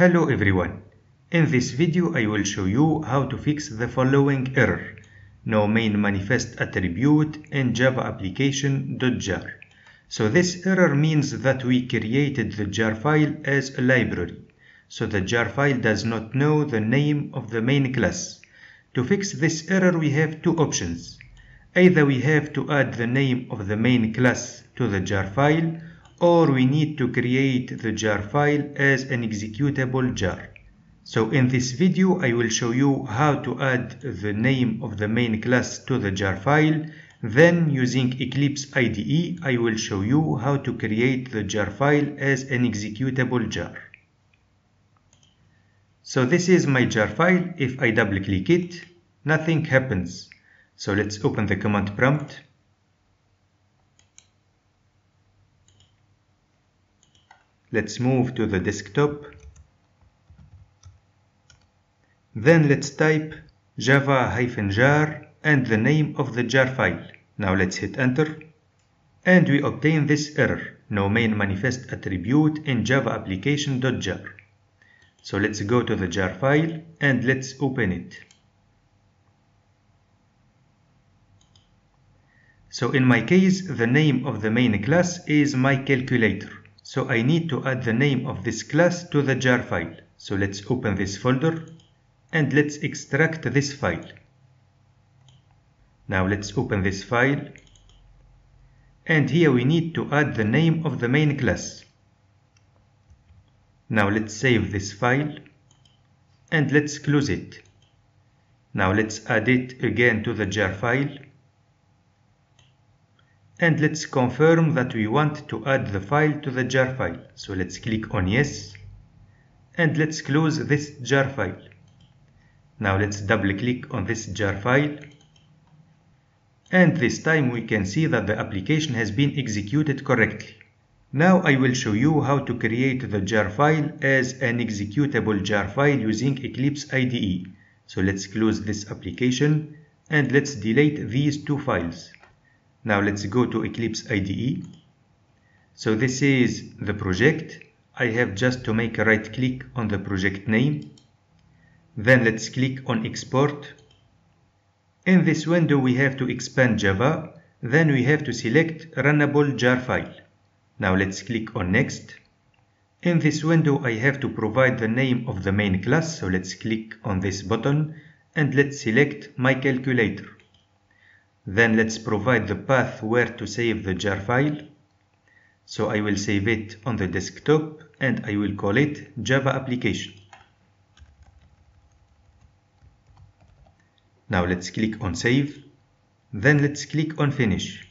Hello everyone. In this video I will show you how to fix the following error. No main manifest attribute in Java application.jar. So this error means that we created the jar file as a library. So the jar file does not know the name of the main class. To fix this error we have two options. Either we have to add the name of the main class to the jar file or we need to create the jar file as an executable jar. So in this video I will show you how to add the name of the main class to the jar file. Then using Eclipse IDE I will show you how to create the jar file as an executable jar. So this is my jar file. If I double click it, nothing happens. So let's open the command prompt. Let's move to the desktop. Then let's type java-jar and the name of the jar file. Now let's hit enter. And we obtain this error, no main manifest attribute in java application.jar. So let's go to the jar file and let's open it. So in my case, the name of the main class is my calculator. So I need to add the name of this class to the jar file. So let's open this folder and let's extract this file. Now let's open this file and here we need to add the name of the main class. Now let's save this file and let's close it. Now let's add it again to the jar file and let's confirm that we want to add the file to the jar file. So let's click on yes and let's close this jar file. Now let's double click on this jar file and this time we can see that the application has been executed correctly. Now I will show you how to create the jar file as an executable jar file using Eclipse IDE. So let's close this application and let's delete these two files. Now let's go to Eclipse IDE. So this is the project. I have just to make a right click on the project name. Then let's click on export. In this window we have to expand Java. Then we have to select runnable jar file. Now let's click on next. In this window I have to provide the name of the main class. So let's click on this button and let's select my calculator. Then let's provide the path where to save the jar file. So I will save it on the desktop and I will call it Java application. Now let's click on save. Then let's click on finish.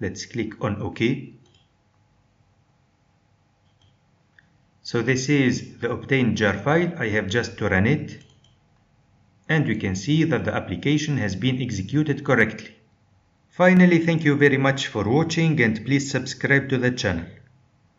Let's click on OK. So this is the obtained jar file. I have just to run it and we can see that the application has been executed correctly. Finally, thank you very much for watching and please subscribe to the channel.